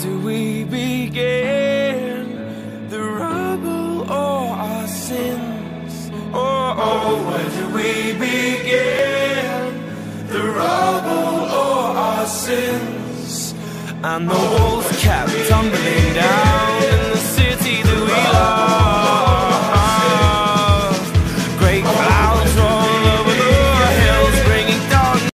do we begin? The rubble or our sins? Oh, oh, where do we begin? The rubble or our sins? And the walls kept tumbling down in the city that we love. Great clouds roll.